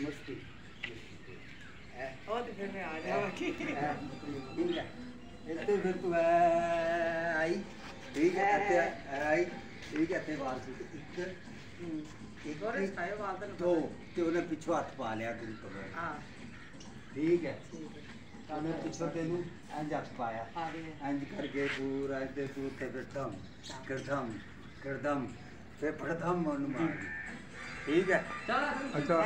मुश्किल और हाथ पा लिया गुरु को ठीक है Kana Pichapelu and Apaya. And Kargepu, Radepu, Kardam, Kardam, Kardam, Pepradam Hanuman. ठीक है अच्छा